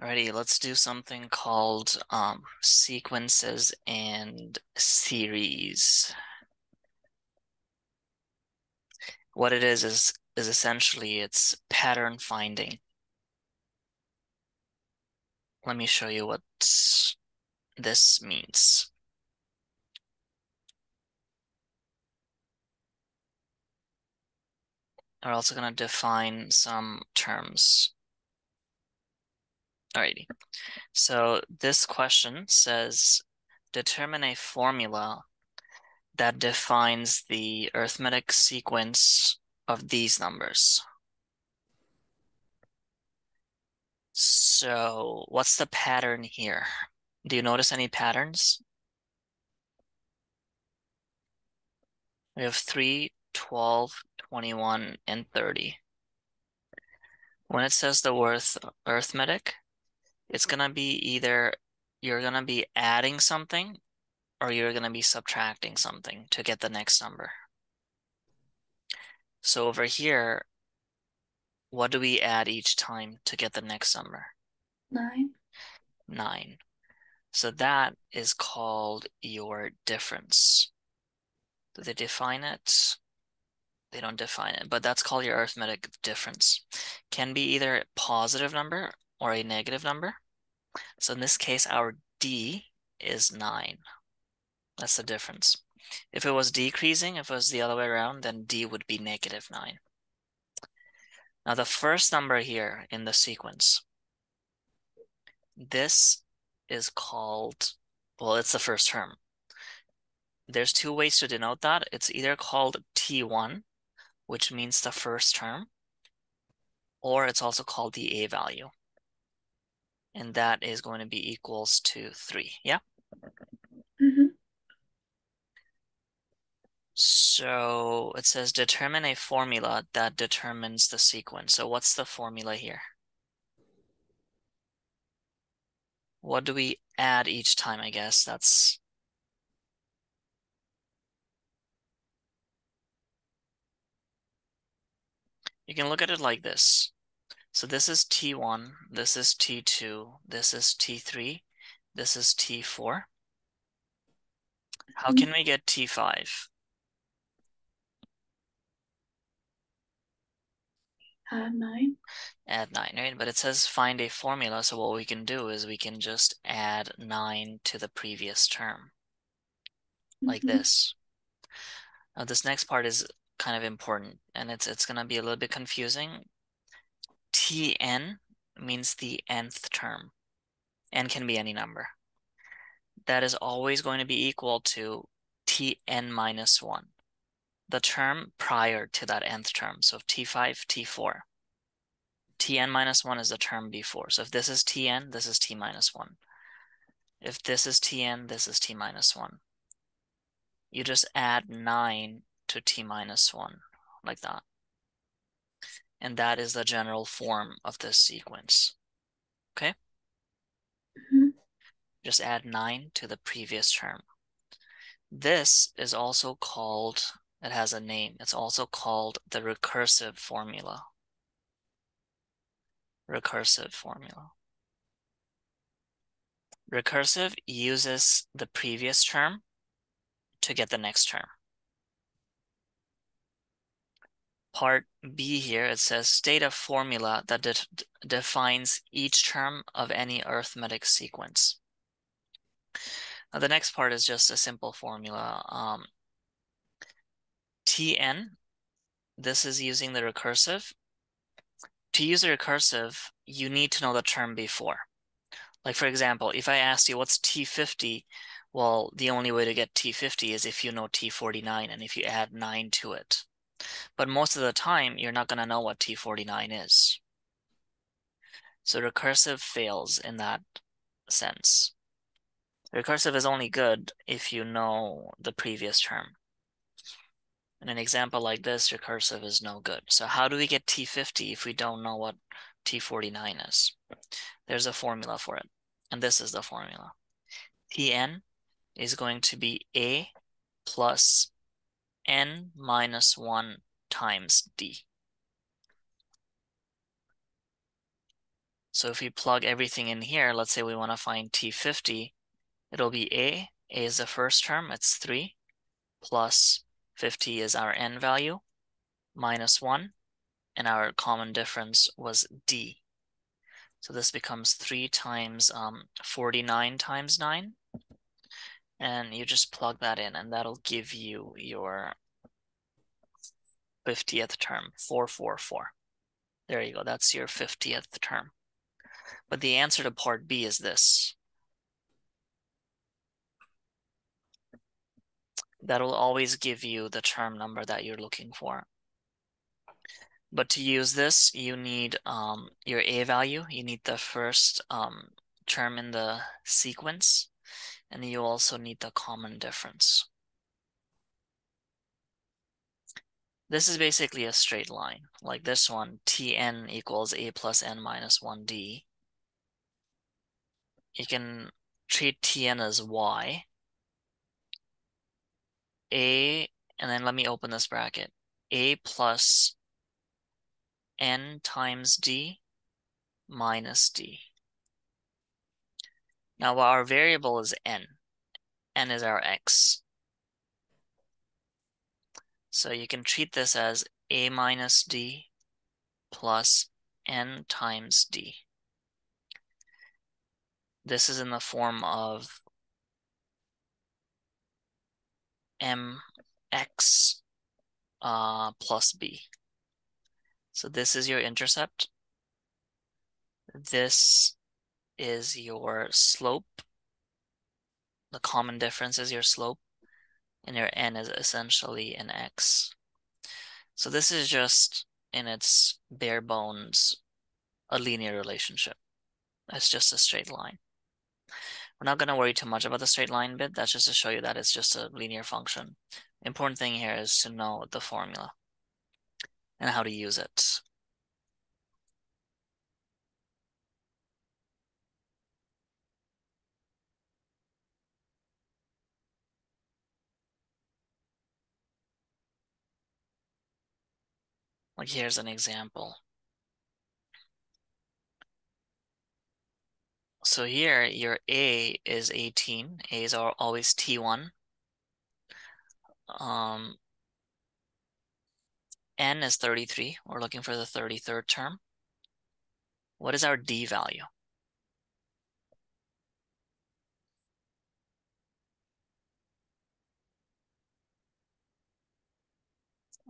Alrighty, let's do something called um, sequences and series. What it is is is essentially it's pattern finding. Let me show you what this means. We're also going to define some terms. Alrighty. So this question says, determine a formula that defines the arithmetic sequence of these numbers. So what's the pattern here? Do you notice any patterns? We have 3, 12, 21, and 30. When it says the word arithmetic, it's going to be either you're going to be adding something or you're going to be subtracting something to get the next number. So over here, what do we add each time to get the next number? Nine. Nine. So that is called your difference. Do they define it? They don't define it, but that's called your arithmetic difference. Can be either a positive number or a negative number. So in this case, our D is 9. That's the difference. If it was decreasing, if it was the other way around, then D would be negative 9. Now the first number here in the sequence, this is called, well, it's the first term. There's two ways to denote that. It's either called T1, which means the first term, or it's also called the A value. And that is going to be equals to 3, yeah? Mm -hmm. So it says determine a formula that determines the sequence. So what's the formula here? What do we add each time, I guess? That's You can look at it like this. So this is T1, this is T2, this is T3, this is T4. How can we get T5? Add 9. Add 9, right? But it says find a formula, so what we can do is we can just add 9 to the previous term. Like mm -hmm. this. Now this next part is kind of important and it's it's going to be a little bit confusing. Tn means the nth term. n can be any number. That is always going to be equal to Tn minus 1, the term prior to that nth term. So T5, T4. Tn minus 1 is the term before. So if this is Tn, this is T minus 1. If this is Tn, this is T minus 1. You just add 9 to t minus 1, like that. And that is the general form of this sequence. Okay? Mm -hmm. Just add 9 to the previous term. This is also called, it has a name, it's also called the recursive formula. Recursive formula. Recursive uses the previous term to get the next term part B here, it says state a formula that de defines each term of any arithmetic sequence. Now the next part is just a simple formula. Um, Tn, this is using the recursive. To use the recursive, you need to know the term before. Like for example, if I asked you what's T50, well, the only way to get T50 is if you know T49 and if you add 9 to it. But most of the time, you're not going to know what T49 is. So recursive fails in that sense. Recursive is only good if you know the previous term. In an example like this, recursive is no good. So how do we get T50 if we don't know what T49 is? There's a formula for it. And this is the formula. Tn is going to be A plus n minus 1 times d. So if we plug everything in here, let's say we want to find T50, it'll be A. A is the first term, it's 3, plus 50 is our n value, minus 1, and our common difference was D. So this becomes 3 times um, 49 times 9. And you just plug that in, and that'll give you your 50th term, 444. There you go, that's your 50th term. But the answer to part B is this. That'll always give you the term number that you're looking for. But to use this, you need um, your A value. You need the first um, term in the sequence, and you also need the common difference. This is basically a straight line, like this one, Tn equals A plus n minus 1d you can treat Tn as y. A, and then let me open this bracket. A plus n times d minus d. Now while our variable is n. n is our x. So you can treat this as a minus d plus n times d. This is in the form of mx uh, plus b. So this is your intercept. This is your slope. The common difference is your slope. And your n is essentially an x. So this is just, in its bare bones, a linear relationship. It's just a straight line. We're not going to worry too much about the straight line bit. That's just to show you that it's just a linear function. Important thing here is to know the formula and how to use it. Like here's an example. So here your A is 18. A's are always T1. Um, N is 33. We're looking for the 33rd term. What is our D value?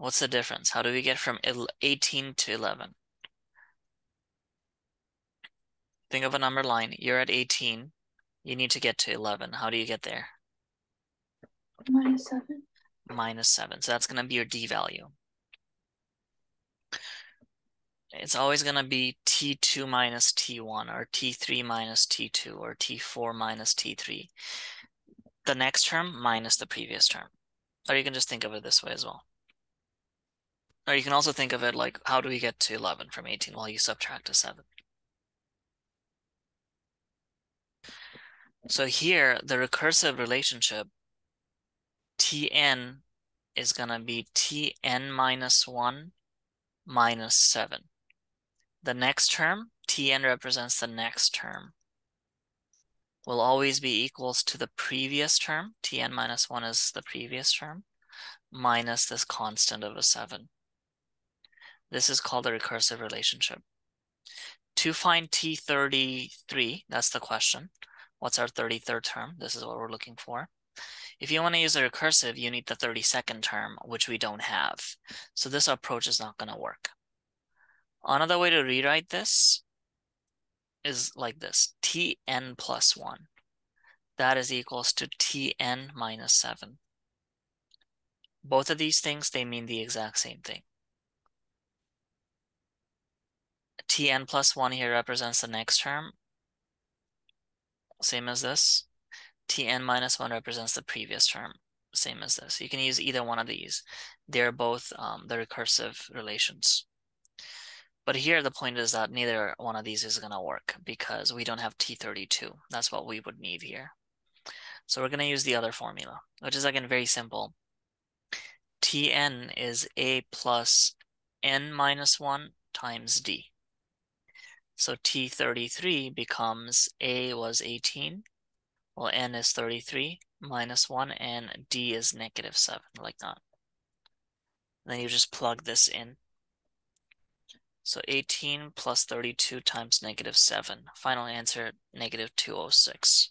What's the difference? How do we get from 18 to 11? Think of a number line. You're at 18. You need to get to 11. How do you get there? Minus 7. Minus 7. So that's going to be your D value. It's always going to be T2 minus T1 or T3 minus T2 or T4 minus T3. The next term minus the previous term. Or you can just think of it this way as well. Or you can also think of it like, how do we get to 11 from 18? Well, you subtract a 7. So here, the recursive relationship, Tn is going to be Tn minus 1 minus 7. The next term, Tn represents the next term, will always be equals to the previous term. Tn minus 1 is the previous term, minus this constant of a 7. This is called a recursive relationship. To find T33, that's the question. What's our 33rd term? This is what we're looking for. If you want to use a recursive, you need the 32nd term, which we don't have. So this approach is not going to work. Another way to rewrite this is like this, tn plus 1. That is equals to tn minus 7. Both of these things, they mean the exact same thing. Tn plus 1 here represents the next term, same as this. Tn minus 1 represents the previous term, same as this. You can use either one of these. They're both um, the recursive relations. But here the point is that neither one of these is going to work because we don't have T32. That's what we would need here. So we're going to use the other formula, which is again very simple. Tn is A plus n minus 1 times d. So t33 becomes a was 18, well n is 33 minus 1 and d is negative 7, like that. And then you just plug this in. So 18 plus 32 times negative 7. Final answer, negative 206.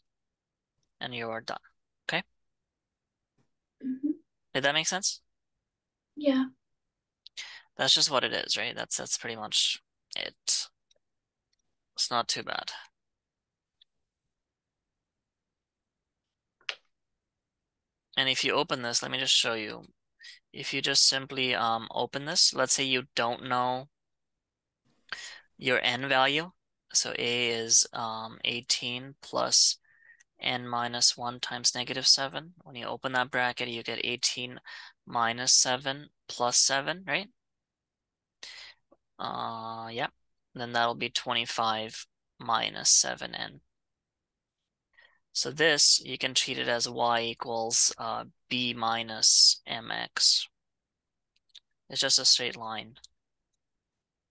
And you are done. Okay? Mm-hmm. Did that make sense? Yeah. That's just what it is, right? That's that's pretty much it. It's not too bad. And if you open this, let me just show you. If you just simply um, open this, let's say you don't know your n value. So a is um, 18 plus n minus 1 times negative 7. When you open that bracket, you get 18 minus 7 plus 7, right? Uh, yeah. Then that'll be 25 minus 7n. So this, you can treat it as y equals uh, b minus mx. It's just a straight line.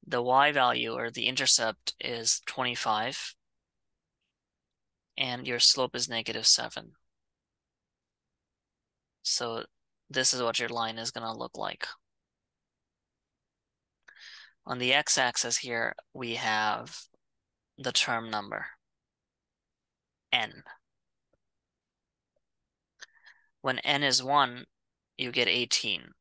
The y value, or the intercept, is 25, and your slope is negative 7. So this is what your line is going to look like. On the x-axis here, we have the term number, n. When n is 1, you get 18.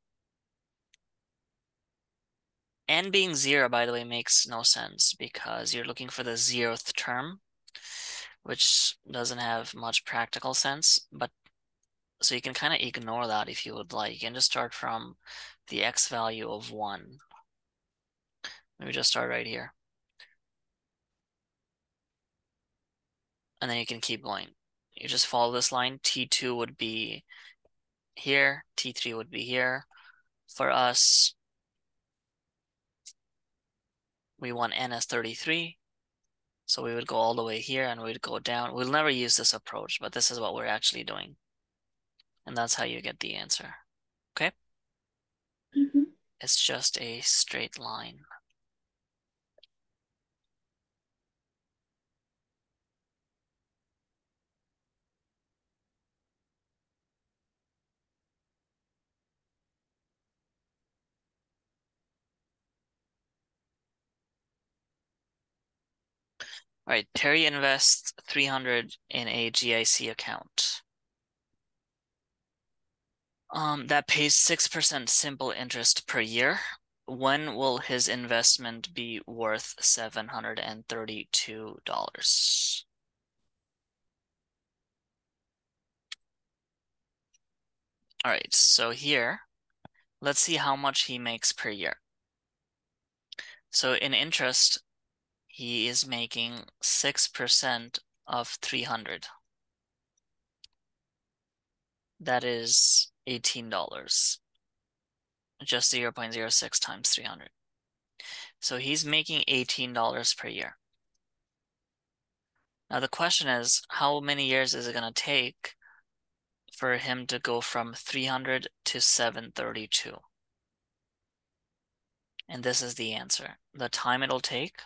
n being 0, by the way, makes no sense because you're looking for the zeroth term, which doesn't have much practical sense. But so you can kind of ignore that if you would like. You can just start from the x value of 1. Let me just start right here. And then you can keep going you just follow this line. T2 would be here, T3 would be here. For us, we want n as 33. So we would go all the way here and we'd go down. We'll never use this approach, but this is what we're actually doing. And that's how you get the answer. Okay? Mm -hmm. It's just a straight line. All right, Terry invests 300 in a GIC account. Um, that pays 6% simple interest per year. When will his investment be worth $732? All right, so here, let's see how much he makes per year. So in interest, he is making 6% of 300. That is $18. Just 0 0.06 times 300. So he's making $18 per year. Now the question is, how many years is it going to take for him to go from 300 to 732? And this is the answer. The time it'll take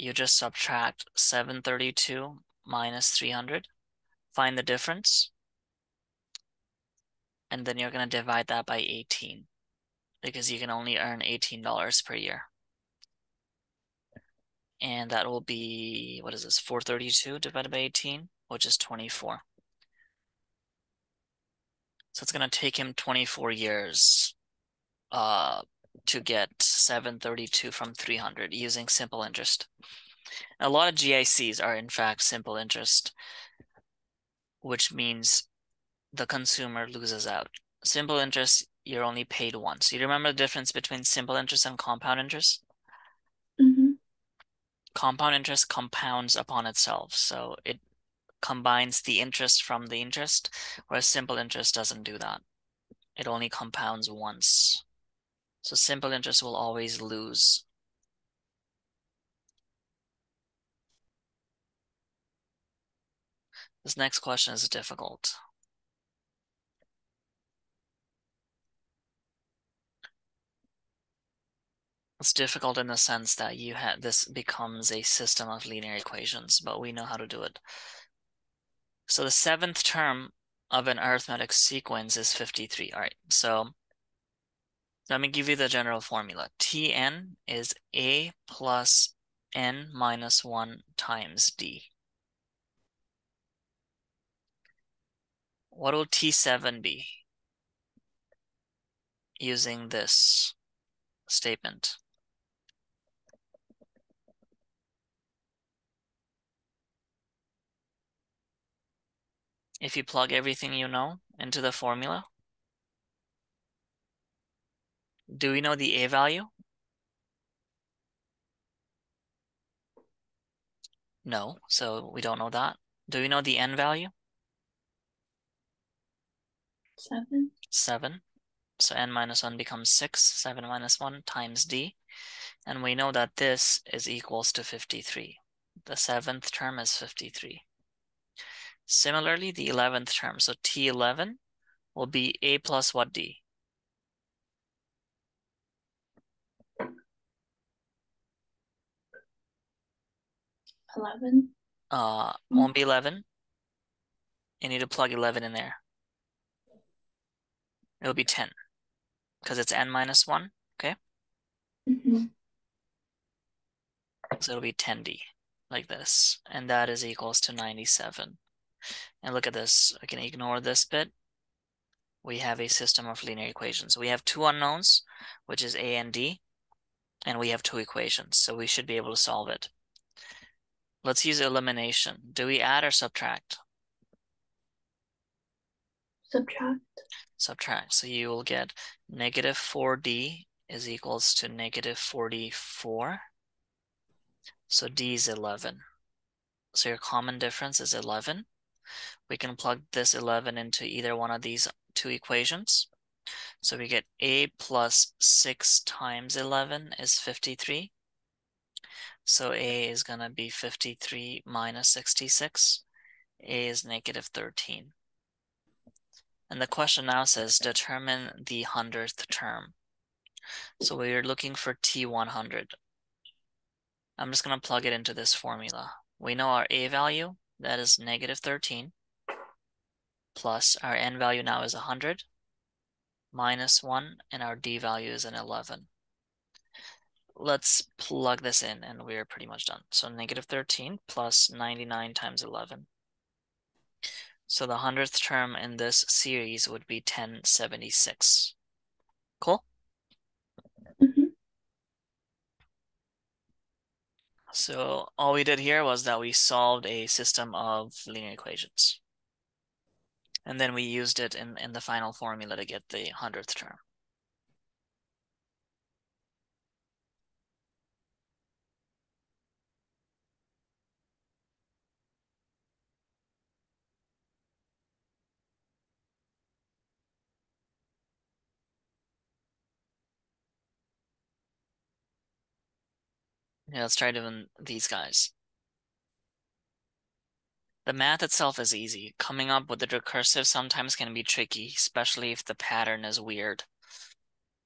you just subtract 732 minus 300, find the difference, and then you're going to divide that by 18 because you can only earn $18 per year. And that will be, what is this, 432 divided by 18, which is 24. So it's going to take him 24 years uh, to get 732 from 300 using simple interest. A lot of GICs are in fact simple interest, which means the consumer loses out. Simple interest, you're only paid once. You remember the difference between simple interest and compound interest? Mm -hmm. Compound interest compounds upon itself. So it combines the interest from the interest, whereas simple interest doesn't do that. It only compounds once. So simple interest will always lose. This next question is difficult. It's difficult in the sense that you had this becomes a system of linear equations, but we know how to do it. So the seventh term of an arithmetic sequence is 53. All right, so let me give you the general formula. Tn is a plus n minus 1 times d. What will T7 be using this statement? If you plug everything you know into the formula, do we know the A value? No, so we don't know that. Do we know the N value? Seven. Seven. So N minus one becomes six, seven minus one times D. And we know that this is equals to 53. The seventh term is 53. Similarly, the 11th term, so T11 will be A plus what D? Eleven. Uh, won't be 11. You need to plug 11 in there. It'll be 10 because it's n minus 1, okay? Mm-hmm. So it'll be 10d like this, and that is equals to 97. And look at this, I can ignore this bit. We have a system of linear equations. We have two unknowns, which is a and d, and we have two equations, so we should be able to solve it. Let's use elimination. Do we add or subtract? Subtract. Subtract. So you will get negative 4d is equals to negative 44. So d is 11. So your common difference is 11. We can plug this 11 into either one of these two equations. So we get a plus 6 times 11 is 53. So a is going to be 53 minus 66. a is negative 13. And the question now says determine the hundredth term. So we're looking for T100. I'm just going to plug it into this formula. We know our A value, that is negative 13, plus our N value now is 100, minus 1, and our D value is an 11. Let's plug this in and we're pretty much done. So negative 13 plus 99 times 11. So the 100th term in this series would be 1076. Cool? Mm-hmm. So all we did here was that we solved a system of linear equations. And then we used it in, in the final formula to get the 100th term. Yeah, let's try doing these guys. The math itself is easy. Coming up with the recursive sometimes can be tricky, especially if the pattern is weird.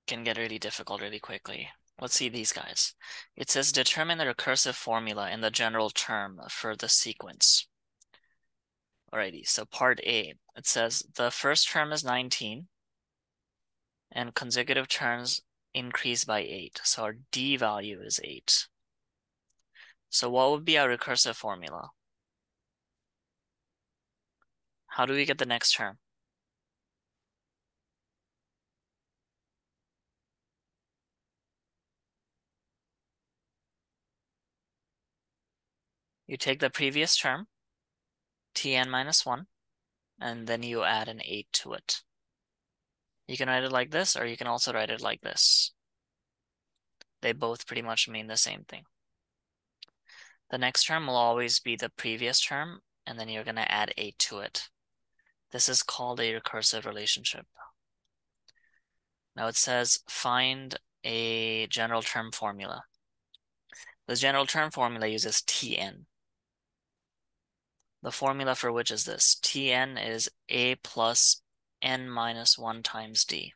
Can get really difficult really quickly. Let's see these guys. It says determine the recursive formula in the general term for the sequence. Alrighty, so part A, it says the first term is 19 and consecutive terms increase by 8. So our D value is 8. So what would be our recursive formula? How do we get the next term? You take the previous term, tn minus 1, and then you add an 8 to it. You can write it like this, or you can also write it like this. They both pretty much mean the same thing. The next term will always be the previous term, and then you're going to add a to it. This is called a recursive relationship. Now it says find a general term formula. The general term formula uses Tn. The formula for which is this? Tn is a plus n minus 1 times d.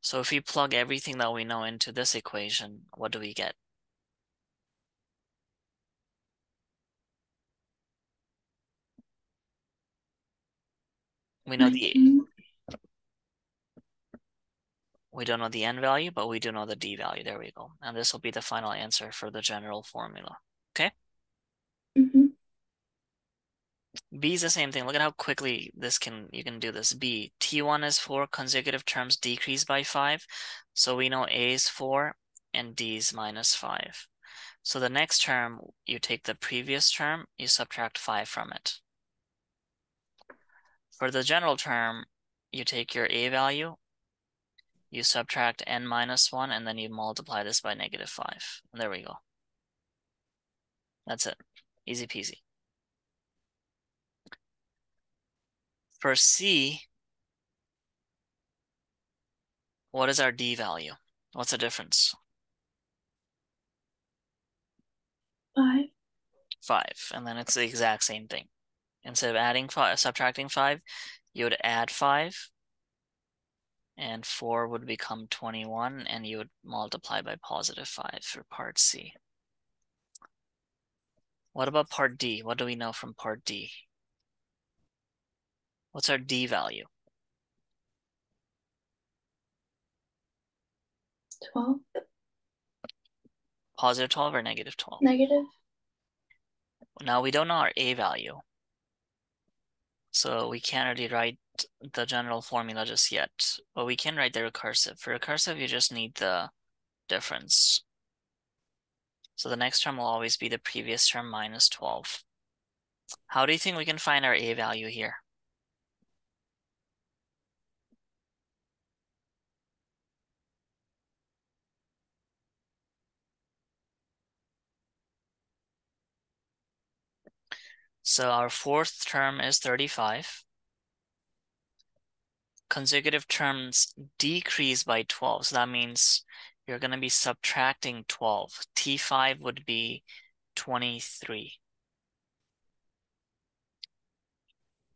So if we plug everything that we know into this equation, what do we get? We know the we don't know the n value, but we do know the d value. There we go. And this will be the final answer for the general formula. Okay? Mm -hmm. B is the same thing. Look at how quickly this can you can do this. B, T1 is 4, consecutive terms decrease by 5. So we know A is 4 and D is minus 5. So the next term, you take the previous term, you subtract 5 from it. For the general term, you take your A value, you subtract n minus 1, and then you multiply this by negative 5. And there we go. That's it. Easy peasy. For C, what is our D value? What's the difference? Five. Five. And then it's the exact same thing. Instead of adding five, subtracting five, you would add five. And four would become 21, and you would multiply by positive five for part C. What about part D? What do we know from part D? What's our D value? 12. Positive 12 or negative 12? Negative. Now we don't know our A value. So we can't really write the general formula just yet, but we can write the recursive. For recursive, you just need the difference. So the next term will always be the previous term minus 12. How do you think we can find our A value here? So our fourth term is 35. Consecutive terms decrease by 12. So that means you're going to be subtracting 12. T5 would be 23.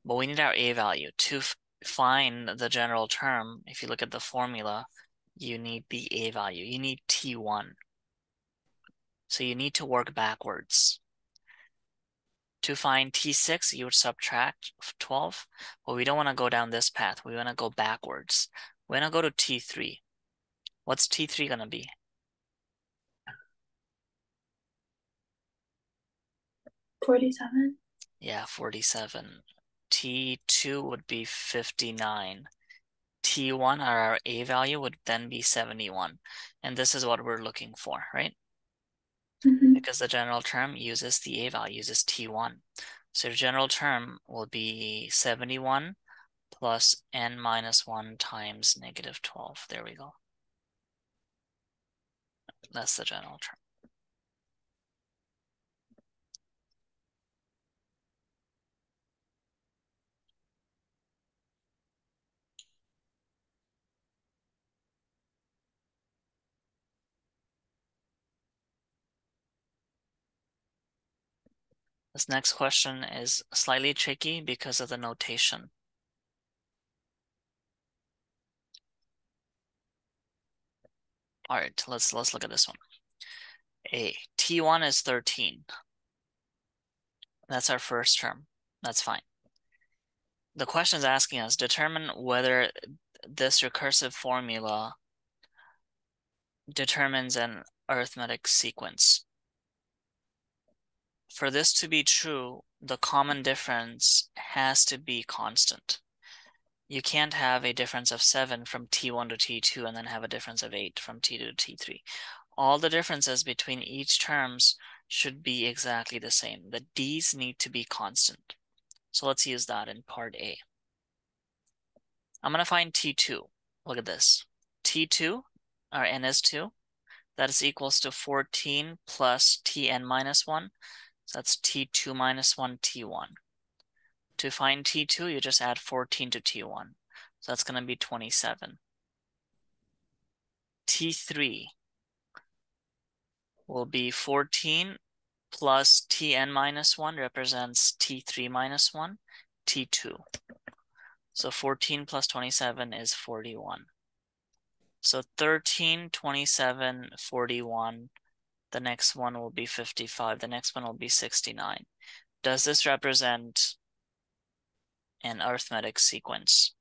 But we need our A value. To find the general term, if you look at the formula, you need the A value. You need T1. So you need to work backwards. To find T6, you would subtract 12, but we don't want to go down this path. We want to go backwards. We're going to go to T3. What's T3 going to be? Forty-seven. Yeah, 47. T2 would be 59. T1, our A value, would then be 71. And this is what we're looking for, right? Mm -hmm. Because the general term uses the A value, uses T1. So your general term will be 71 plus n minus 1 times negative 12. There we go. That's the general term. This next question is slightly tricky because of the notation. All right, let's let's look at this one. A T1 is 13. That's our first term. That's fine. The question is asking us determine whether this recursive formula determines an arithmetic sequence. For this to be true, the common difference has to be constant you can't have a difference of 7 from T1 to T2 and then have a difference of 8 from T2 to T3. All the differences between each terms should be exactly the same. The D's need to be constant. So let's use that in part A. I'm going to find T2. Look at this. T2, our n is 2. That is equals to 14 plus Tn minus 1. So that's T2 minus 1, T1. To find T2, you just add 14 to T1. So that's going to be 27. T3 will be 14 plus Tn minus 1 represents T3 minus 1, T2. So 14 plus 27 is 41. So 13, 27, 41. The next one will be 55. The next one will be 69. Does this represent an arithmetic sequence?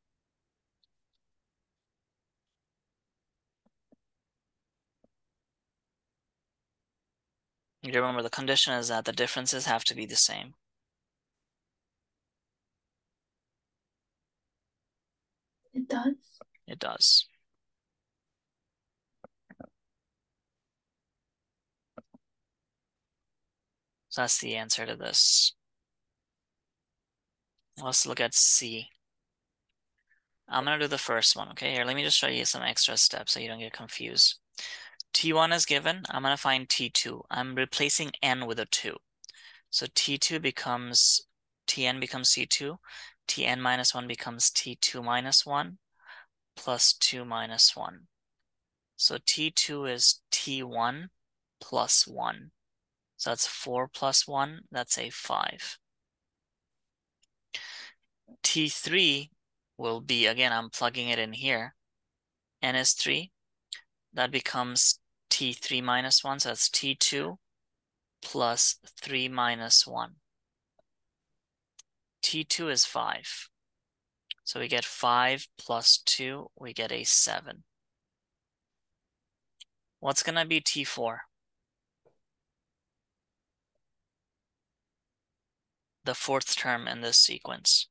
You remember the condition is that the differences have to be the same. It does. It does. That's the answer to this. Let's look at C. I'm gonna do the first one, okay? Here, let me just show you some extra steps so you don't get confused. T1 is given, I'm gonna find T2. I'm replacing N with a two. So T2 becomes, Tn becomes T2, Tn minus one becomes T2 minus one, plus two minus one. So T2 is T1 plus one. So that's four plus one, that's a five. T3 will be, again, I'm plugging it in here. N is three, that becomes T3 minus one, so that's T2 plus three minus one. T2 is five. So we get five plus two, we get a seven. What's gonna be T4? The fourth term in this sequence.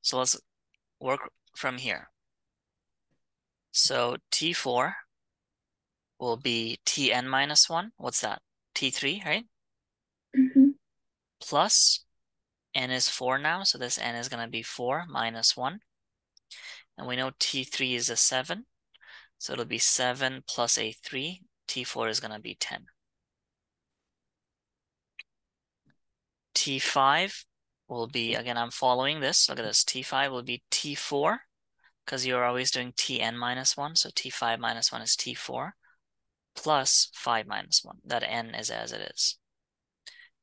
So let's work from here. So T4 will be Tn minus 1. What's that? T3, right? Mm-hmm. Plus n is 4 now, so this n is going to be 4 minus 1. And we know T3 is a 7, so it'll be 7 plus a 3. T4 is going to be 10. T5 will be, again, I'm following this. Look at this. T5 will be T4 because you're always doing Tn minus 1. So T5 minus 1 is T4 plus 5 minus 1. That n is as it is.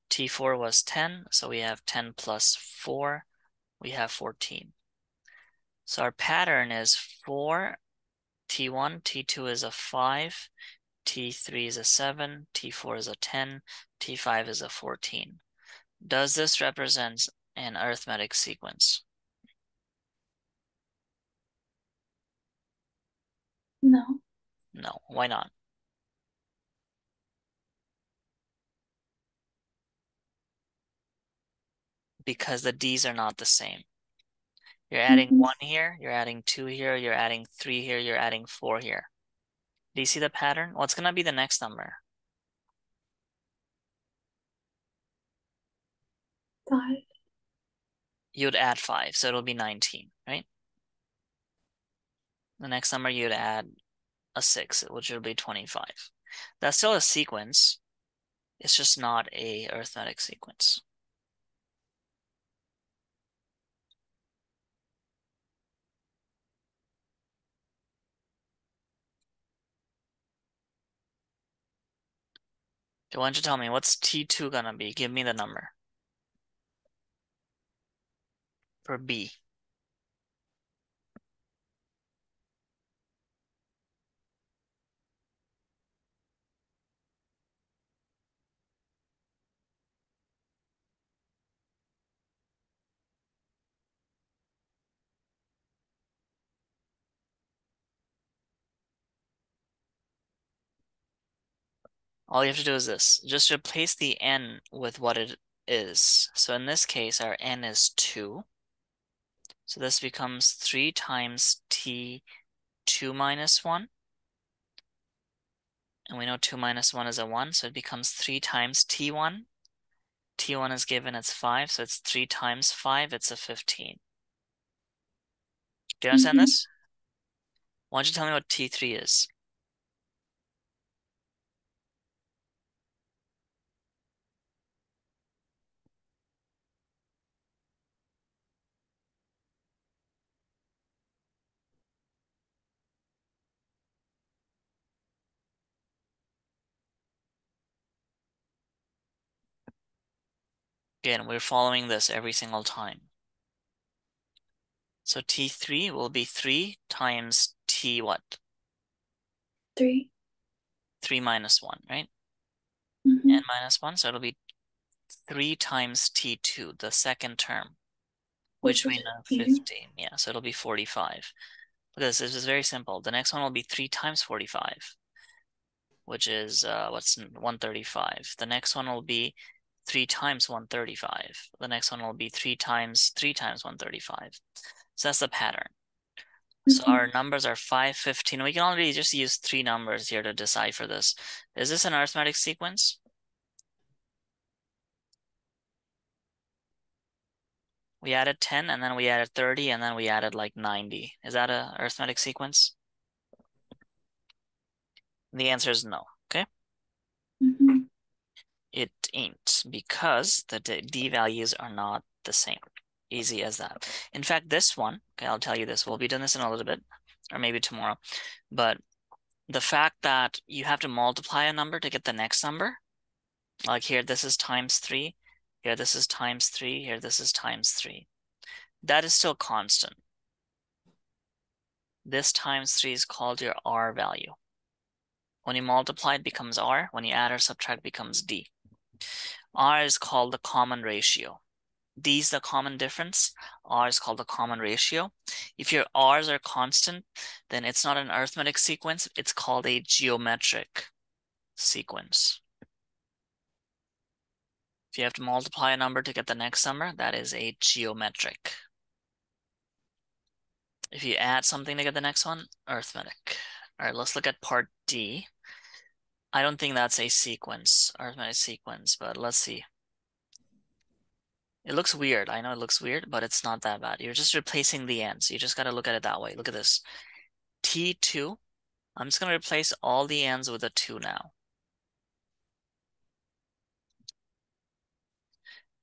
T4 was 10, so we have 10 plus 4, we have 14. So our pattern is 4, T1, T2 is a 5, T3 is a 7, T4 is a 10, T5 is a 14. Does this represent an arithmetic sequence? No. No. Why not? Because the D's are not the same. You're adding Mhm. one here, you're adding two here, you're adding three here, you're adding four here. Do you see the pattern? What's gonna be the next number? Five. You'd add five, so it'll be 19, right? The next number you'd add a six, which will be 25. That's still a sequence. It's just not a arithmetic sequence. Why don't you tell me what's T2 gonna be? Give me the number. For B. All you have to do is this. Just replace the n with what it is. So in this case, our n is 2. So this becomes 3 times t2 minus 1. And we know 2 minus 1 is a 1, so it becomes 3 times t1. t1 is given, it's 5, so it's 3 times 5, it's a 15. Do you understand Mhm. this? Why don't you tell me what t3 is? Again, we're following this every single time. So T3 will be 3 times T what? 3. 3 minus 1, right? Mm-hmm. N minus 1, so it'll be 3 times T2, the second term, which, which we know 15. Yeah, so it'll be 45. Because this, this is very simple. The next one will be 3 times 45, which is, uh, what's 135. The next one will be 3 times 135. The next one will be 3 times 3 times 135. So that's the pattern. So Mm-hmm. our numbers are 5, 15. We can already just use three numbers here to decipher this. Is this an arithmetic sequence? We added 10 and then we added 30 and then we added like 90. Is that an arithmetic sequence? The answer is no. It ain't because the d values are not the same. Easy as that. In fact, this one, okay, I'll tell you this. We'll be doing this in a little bit, or maybe tomorrow. But the fact that you have to multiply a number to get the next number, like here, this is times 3. Here, this is times 3. Here, this is times 3. That is still constant. This times 3 is called your R value. When you multiply, it becomes R. When you add or subtract, becomes D. R is called the common ratio. Is the common difference. R is called the common ratio. If your R's are constant, then it's not an arithmetic sequence. It's called a geometric sequence. If you have to multiply a number to get the next number, that is a geometric. If you add something to get the next one, arithmetic. All right, let's look at part D. I don't think that's a sequence, or arithmetic sequence, but let's see. It looks weird. I know it looks weird, but it's not that bad. You're just replacing the ends. You just got to look at it that way. Look at this. T2. I'm just going to replace all the ends with a 2 now.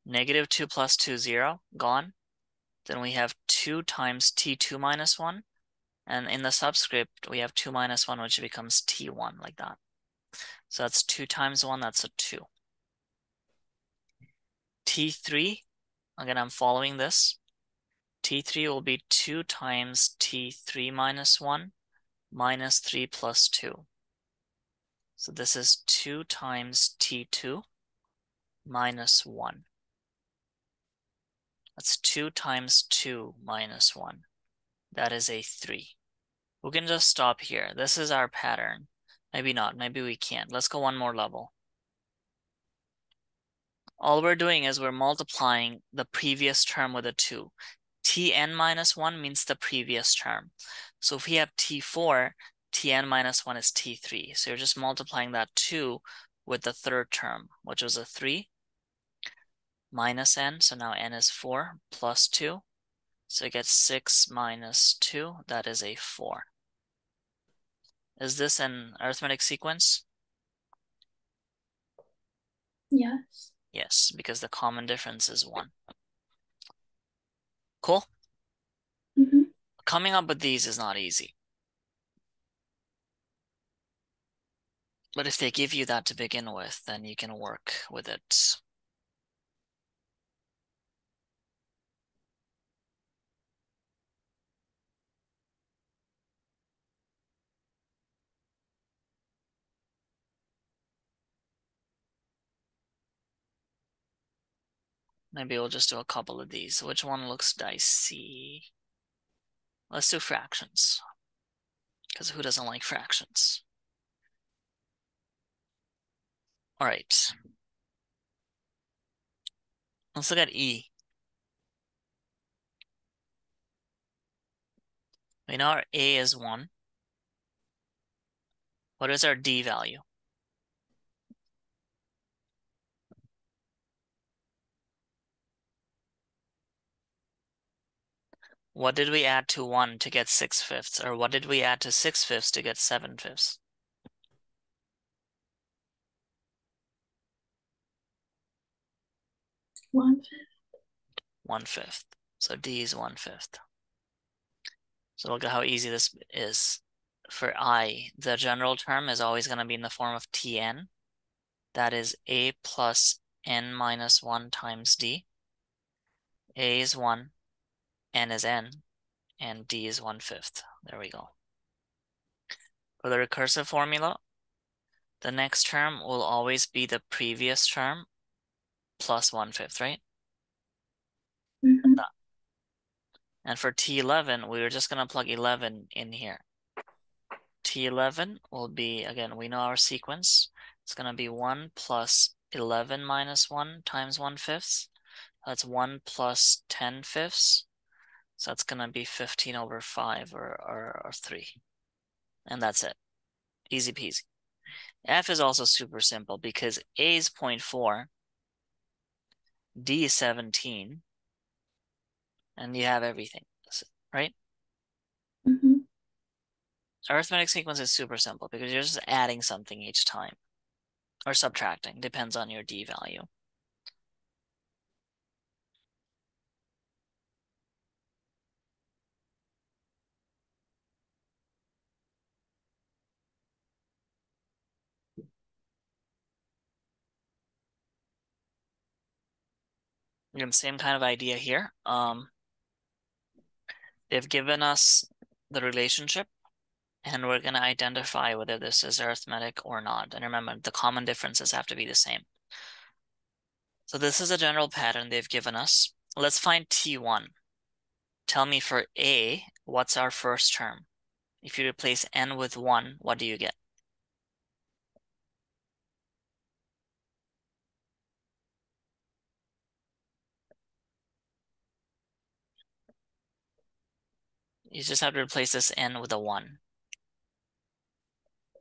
Negative 2 plus 2, 0. Gone. Then we have 2 times T2 minus 1. And in the subscript, we have 2 minus 1, which becomes T1, like that. So that's 2 times 1, that's a 2. T3, again, I'm following this. T3 will be 2 times T3 minus 1 minus 3 plus 2. So this is 2 times T2 minus 1. That's 2 times 2 minus 1. That is a 3. We can just stop here. This is our pattern. Maybe not. Maybe we can't. Let's go one more level. All we're doing is we're multiplying the previous term with a 2. Tn minus 1 means the previous term. So if we have T4, Tn minus 1 is T3. So you're just multiplying that 2 with the third term, which was a 3 minus n. So now n is 4 plus 2. So you get 6 minus 2. That is a 4. Is this an arithmetic sequence? Yes. Yes, because the common difference is 1. Cool? Mm -hmm. Coming up with these is not easy. But if they give you that to begin with, then you can work with it. Maybe we'll just do a couple of these. Which one looks dicey? Let's do fractions. Because who doesn't like fractions? All right. Let's look at E. We know our A is 1. What is our D value? What did we add to 1 to get 6 fifths? Or what did we add to 6 fifths to get 7 fifths? One fifth. 1 fifth. So D is 1 fifth. So look at how easy this is. For I, the general term is always going to be in the form of Tn. That is A plus n minus 1 times d. a is 1, n is n, and d is 1 fifth. There we go. For the recursive formula, the next term will always be the previous term plus 1 fifth, right? Mhm. And for T11, we are just going to plug 11 in here. T11 will be, again, we know our sequence. It's going to be 1 plus 11 minus 1 times 1 fifth. That's 1 plus 10 fifths. So that's going to be 15 over 5 or, or, or 3. And that's it. Easy peasy. F is also super simple because A is 0.4, D is 17, and you have everything, right? Mhm. Arithmetic sequence is super simple because you're just adding something each time or subtracting, depends on your D value. Again, same kind of idea here. Um, they've given us the relationship and we're going to identify whether this is arithmetic or not. And remember, the common differences have to be the same. So this is a general pattern they've given us. Let's find T1. Tell me for A, what's our first term? If you replace n with 1, what do you get? You just have to replace this n with a 1.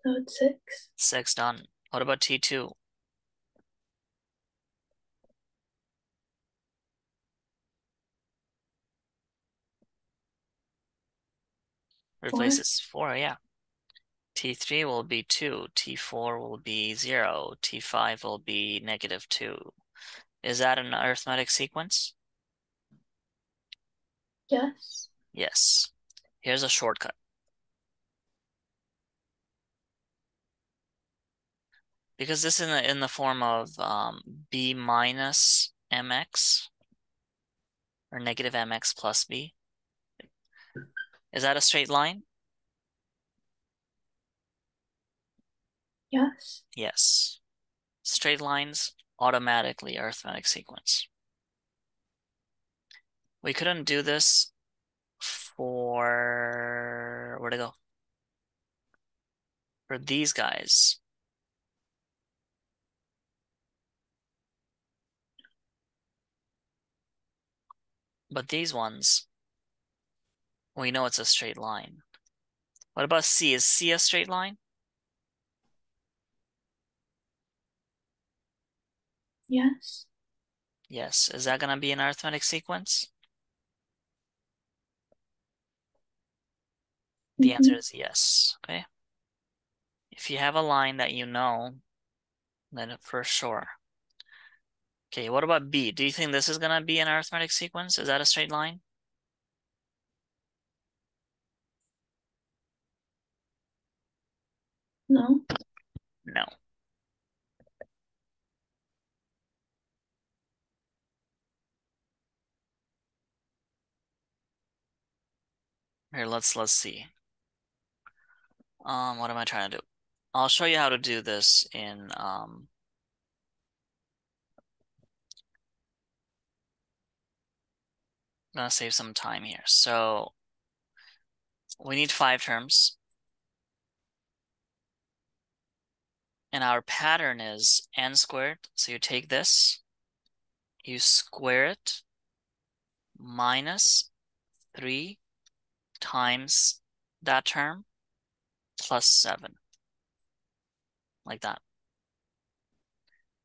So it's six. 6 done. What about T2? Replace Four. 4, yeah. T3 will be 2, T4 will be 0, T5 will be negative 2. Is that an arithmetic sequence? Yes. Yes. Here's a shortcut. Because this is in the, in the form of um, b minus mx or negative mx plus b. Is that a straight line? Yes. Yes. Straight lines automatically arithmetic sequence. We couldn't do this for, where to go? For these guys. But these ones, we know it's a straight line. What about C? Is C a straight line? Yes. Yes. Is that going to be an arithmetic sequence? The Mhm. answer is yes. Okay. If you have a line that you know, then for sure. Okay, what about B? Do you think this is going to be an arithmetic sequence? Is that a straight line? No. No. Here, let's let's see. Um, what am I trying to do? I'll show you how to do this in um I'm gonna save some time here. So we need five terms. And our pattern is n squared. So you take this, you square it, minus 3 times that term, plus 7. Like that.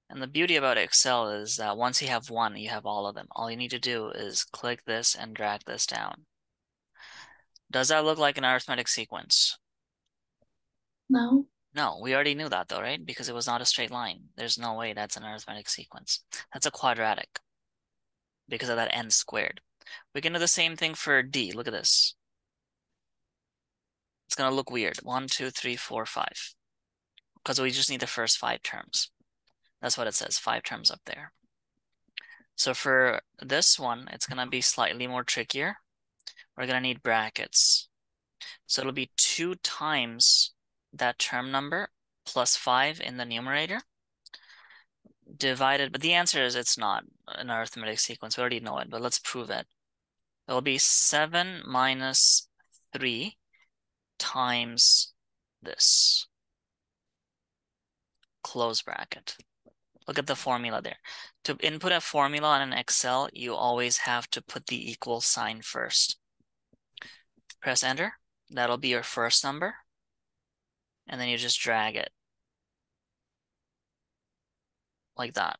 And the beauty about Excel is that once you have one, you have all of them. All you need to do is click this and drag this down. Does that look like an arithmetic sequence? No. No, we already knew that though, right? Because it was not a straight line. There's no way that's an arithmetic sequence. That's a quadratic because of that n squared. We can do the same thing for D. Look at this. It's gonna look weird. One, two, three, four, five. Because we just need the first five terms. That's what it says, five terms up there. So for this one, it's gonna be slightly more trickier. We're gonna need brackets. So it'll be two times that term number plus five in the numerator divided, but the answer is it's not an arithmetic sequence. We already know it, but let's prove it. It'll be seven minus three times this. Close bracket. Look at the formula there. To input a formula in an Excel, you always have to put the equal sign first. Press enter. That'll be your first number. And then you just drag it. Like that.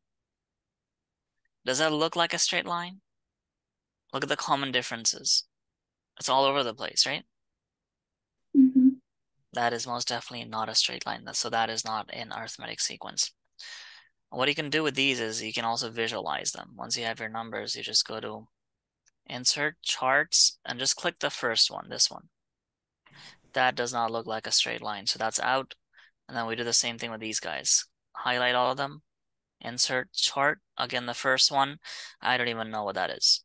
Does that look like a straight line? Look at the common differences. It's all over the place, right? That is most definitely not a straight line. So that is not an arithmetic sequence. What you can do with these is you can also visualize them. Once you have your numbers, you just go to insert charts and just click the first one, this one. That does not look like a straight line. So that's out. And then we do the same thing with these guys. Highlight all of them, insert chart. Again, the first one, I don't even know what that is.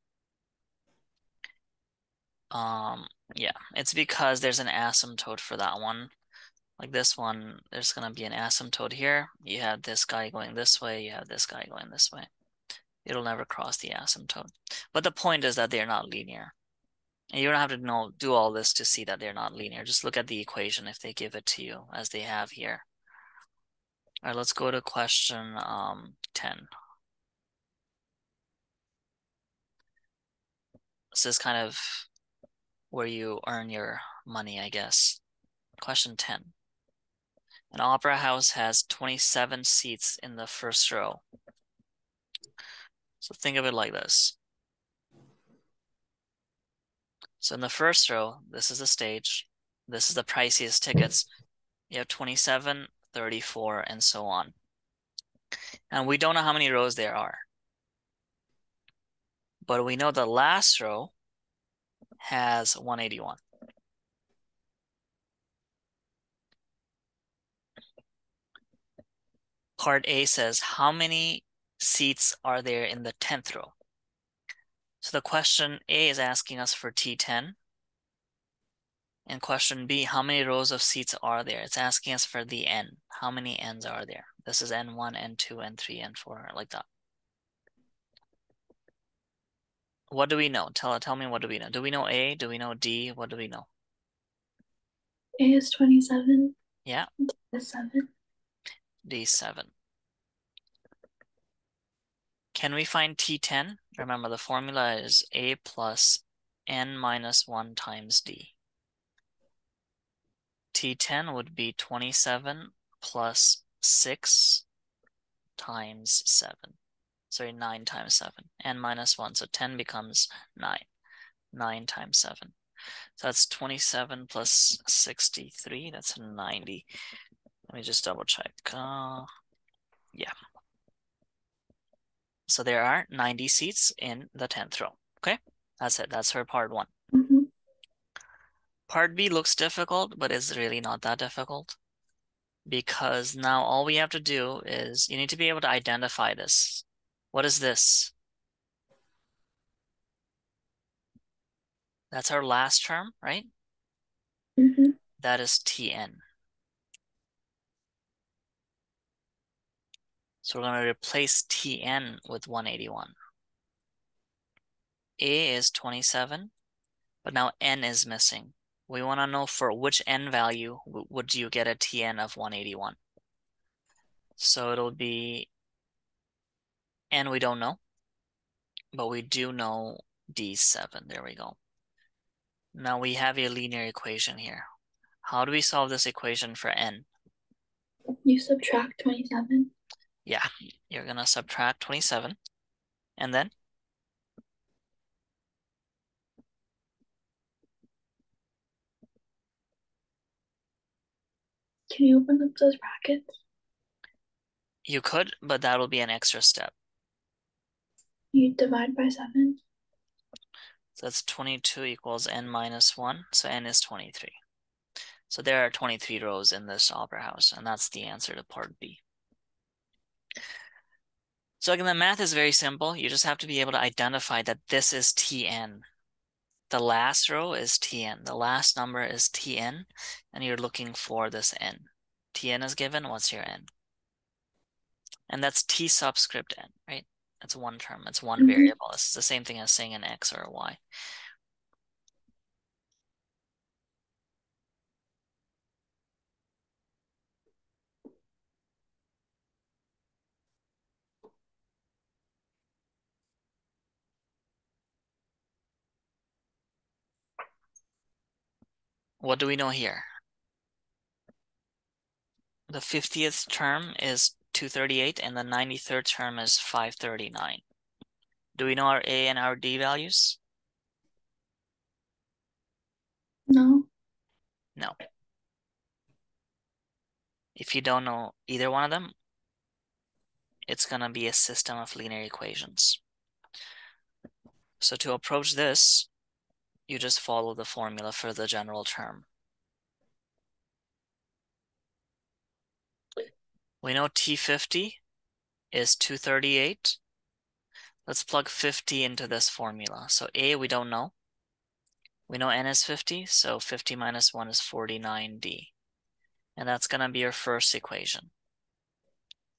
Um, yeah, it's because there's an asymptote for that one. Like this one, there's gonna be an asymptote here. You have this guy going this way, you have this guy going this way. It'll never cross the asymptote. But the point is that they're not linear. And you don't have to know do all this to see that they're not linear. Just look at the equation if they give it to you as they have here. All right, let's go to question um, 10. This is kind of where you earn your money, I guess. Question 10. An opera house has 27 seats in the first row. So think of it like this. So in the first row, this is the stage. This is the priciest tickets. You have 27, 34, and so on. And we don't know how many rows there are. But we know the last row has 181. Part A says, how many seats are there in the 10th row? So the question A is asking us for T10. And question B, how many rows of seats are there? It's asking us for the N. How many N's are there? This is N1, N2, N3, N4, like that. What do we know? Tell tell me what do we know? Do we know A? Do we know D? What do we know? A is 27. Yeah. D is 7. D7. Can we find T10? Remember the formula is A plus N minus 1 times D. T10 would be 27 plus 6 times 7 sorry, 9 times 7, n minus 1. So 10 becomes 9, 9 times 7. So that's 27 plus 63, that's 90. Let me just double check. Uh, yeah. So there are 90 seats in the 10th row. Okay, that's it. That's for part one. Mm -hmm. Part B looks difficult, but it's really not that difficult because now all we have to do is you need to be able to identify this. What is this? That's our last term, right? Mm -hmm. That is Tn. So we're going to replace Tn with 181. A is 27, but now n is missing. We want to know for which n value would you get a Tn of 181. So it'll be and we don't know, but we do know D7. There we go. Now we have a linear equation here. How do we solve this equation for n? You subtract 27. Yeah, you're going to subtract 27. And then? Can you open up those brackets? You could, but that'll be an extra step. You divide by 7. So that's 22 equals n minus 1. So n is 23. So there are 23 rows in this opera house, and that's the answer to part B. So again, the math is very simple. You just have to be able to identify that this is Tn. The last row is Tn. The last number is Tn, and you're looking for this n. Tn is given, what's your n? And that's T subscript n, right? It's one term, it's one mm -hmm. variable. It's the same thing as saying an x or a y. What do we know here? The 50th term is 238 and the 93rd term is 539. Do we know our A and our D values? No. No. If you don't know either one of them, it's going to be a system of linear equations. So to approach this, you just follow the formula for the general term. We know T50 is 238. Let's plug 50 into this formula. So A, we don't know. We know N is 50, so 50 minus 1 is 49D. And that's going to be our first equation.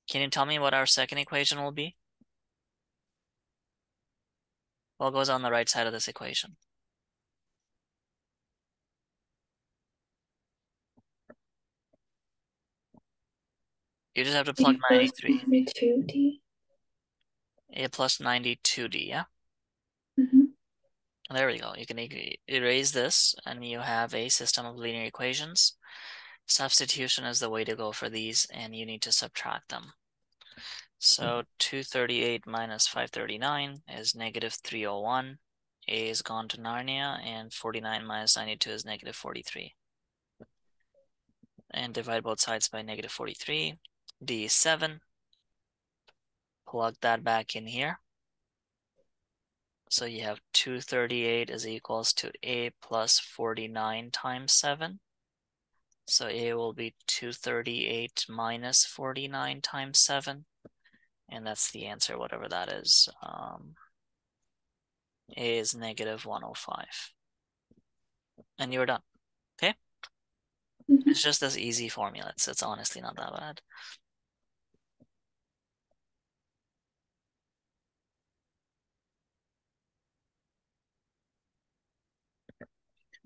Can you tell me what our second equation will be? What goes on the right side of this equation? You just have to plug 93. 92D. A plus 92D, yeah? Mm -hmm. There we go. You can erase this and you have a system of linear equations. Substitution is the way to go for these and you need to subtract them. So 238 minus 539 is negative 301. A is gone to Narnia and 49 minus 92 is negative 43. And divide both sides by negative 43. D7. Plug that back in here. So you have 238 is equals to A plus 49 times 7. So A will be 238 minus 49 times 7. And that's the answer, whatever that is. Um, A is negative 105. And you're done. Okay? Mm -hmm. It's just this easy formula. It's, it's honestly not that bad.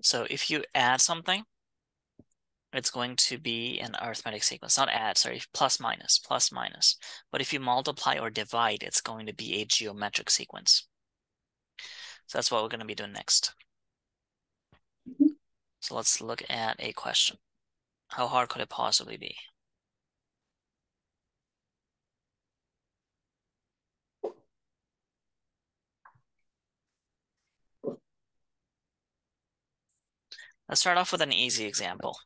So if you add something, it's going to be an arithmetic sequence, not add, sorry, plus minus, plus minus. But if you multiply or divide, it's going to be a geometric sequence. So that's what we're going to be doing next. Mm-hmm. So let's look at a question. How hard could it possibly be? Let's start off with an easy example.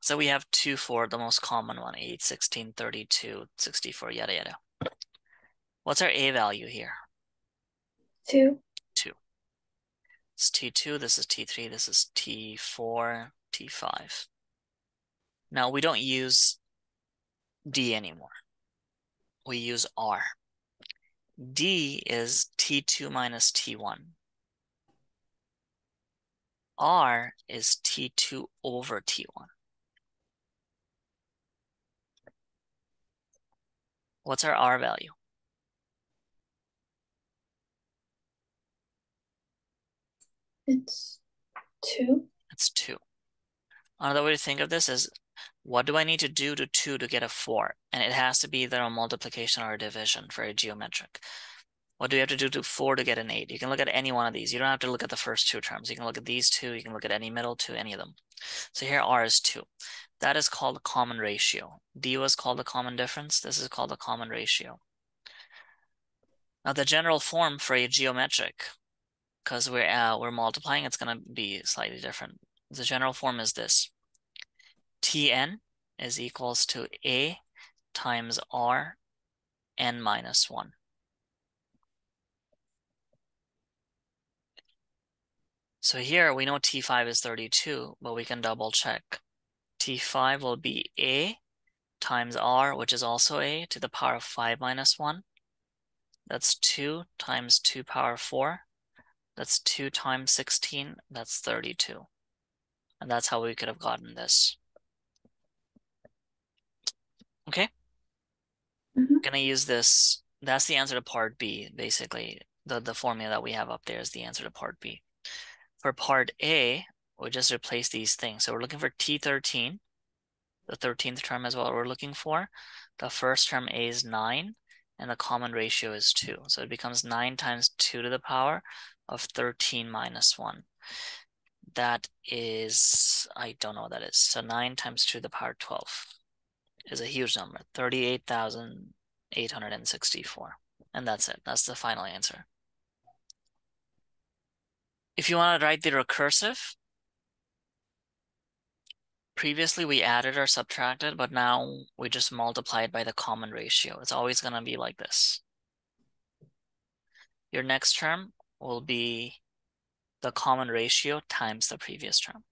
So we have 2, 4, the most common one, 8, 16, 32, 64, yada, yada. What's our A value here? 2. 2. It's T2, this is T3, this is T4, T5. Now we don't use D anymore. We use R. D is T2 minus T1. R is T2 over T1. What's our R value? It's 2. It's 2. Another way to think of this is, what do I need to do to 2 to get a 4? And it has to be either a multiplication or a division for a geometric. What do you have to do to four to get an eight? You can look at any one of these. You don't have to look at the first two terms. You can look at these two. You can look at any middle two, any of them. So here R is two. That is called a common ratio. D was called a common difference. This is called a common ratio. Now the general form for a geometric, because we're uh, we're multiplying, it's going to be slightly different. The general form is this. Tn is equals to A times R n minus 1. So here we know T5 is 32, but we can double check. T5 will be A times r, which is also a, to the power of 5 minus 1. That's 2 times 2 power 4. That's 2 times 16. That's 32. And that's how we could have gotten this. Okay? Mhm. Gonna use this. That's the answer to part B, basically. The, the formula that we have up there is the answer to part B. For part A, we just replace these things. So we're looking for T13, the 13th term is what we're looking for. The first term A is 9, and the common ratio is 2. So it becomes 9 times 2 to the power of 13 minus 1. That is, I don't know what that is. So 9 times 2 to the power 12 is a huge number, 38,864. And that's it. That's the final answer. If you want to write the recursive, previously we added or subtracted, but now we just multiply it by the common ratio. It's always going to be like this. Your next term will be the common ratio times the previous term.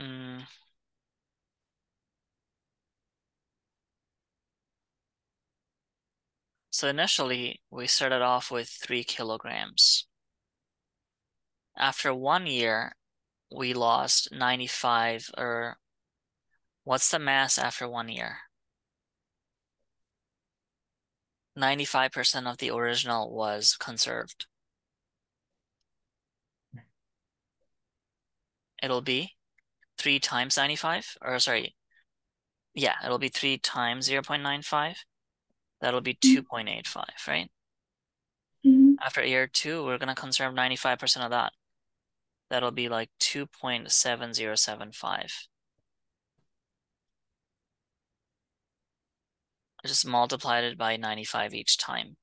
Mm. So initially, we started off with three kilograms. After one year, we lost 95, or what's the mass after one year? 95% of the original was conserved. It'll be 3 times 95, or sorry, yeah, it'll be 3 times 0 0.95. That'll be 2.85, right? Mhm. After year two, we're going to conserve 95% of that. That'll be like 2.7075. I just multiplied it by 95 each time.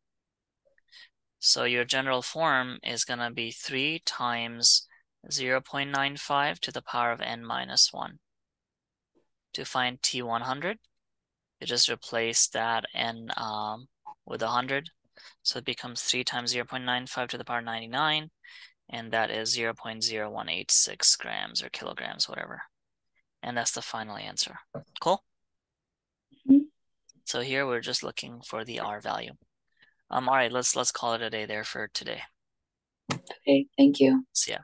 So your general form is going to be 3 times 0.95 to the power of n minus 1. To find T100, you just replace that n um, with 100. So it becomes 3 times 0.95 to the power 99, and that is 0.0186 grams or kilograms, whatever. And that's the final answer. Cool? Mhm. So here we're just looking for the R value. Um, all right, let's let's call it a day there for today. Okay, thank you. See ya.